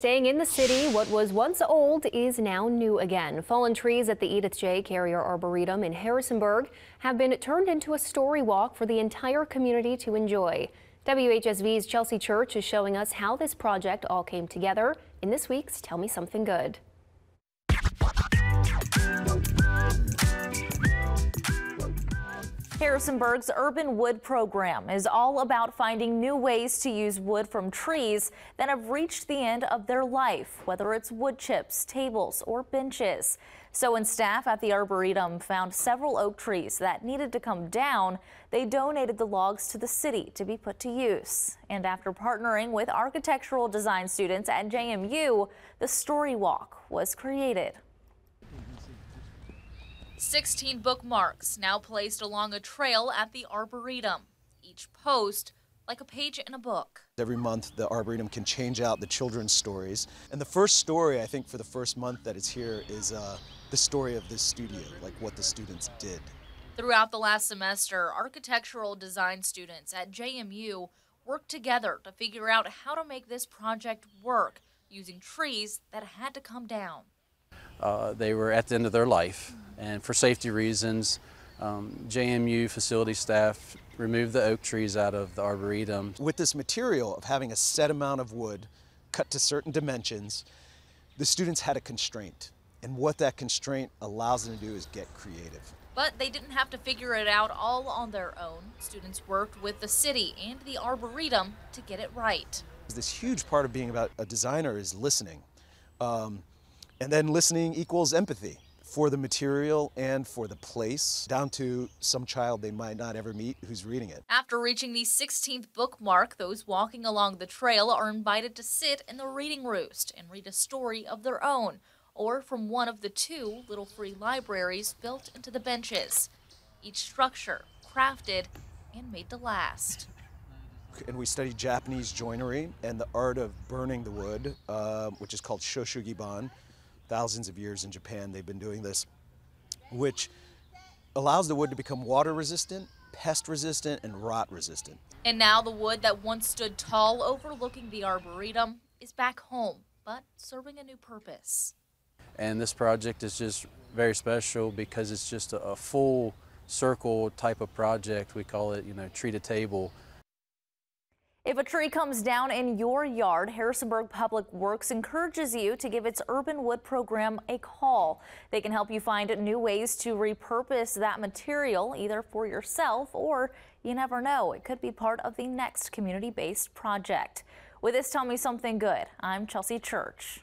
Staying in the city, what was once old is now new again. Fallen trees at the Edith J. Carrier Arboretum in Harrisonburg have been turned into a story walk for the entire community to enjoy. WHSV's Chelsea Church is showing us how this project all came together in this week's Tell Me Something Good. Harrisonburg's Urban Wood Program is all about finding new ways to use wood from trees that have reached the end of their life, whether it's wood chips, tables, or benches. So when staff at the Arboretum found several oak trees that needed to come down, they donated the logs to the city to be put to use. And after partnering with architectural design students at JMU, the Story Walk was created. 16 bookmarks now placed along a trail at the Arboretum. Each post like a page in a book. Every month the Arboretum can change out the children's stories. And the first story, I think, for the first month that it's here is uh, the story of this studio, like what the students did. Throughout the last semester, architectural design students at JMU worked together to figure out how to make this project work using trees that had to come down. Uh, they were at the end of their life, and for safety reasons, um, JMU facility staff removed the oak trees out of the arboretum. With this material of having a set amount of wood cut to certain dimensions, the students had a constraint. And what that constraint allows them to do is get creative. But they didn't have to figure it out all on their own. Students worked with the city and the Arboretum to get it right. This huge part of being about a designer is listening. Um, and then listening equals empathy for the material and for the place, down to some child they might not ever meet who's reading it. After reaching the 16th bookmark, those walking along the trail are invited to sit in the reading roost and read a story of their own, or from one of the two little free libraries built into the benches. Each structure crafted and made to last. And we studied Japanese joinery and the art of burning the wood, uh, which is called shou sugi ban thousands of years in Japan they've been doing this, which allows the wood to become water resistant, pest resistant, and rot resistant. And now the wood that once stood tall overlooking the Arboretum is back home, but serving a new purpose. And this project is just very special because it's just a, a full circle type of project. We call it, you know, tree to table. If a tree comes down in your yard, Harrisonburg Public Works encourages you to give its Urban Wood program a call. They can help you find new ways to repurpose that material either for yourself or you never know, it could be part of the next community-based project. With this Tell Me Something Good, I'm Chelsea Church.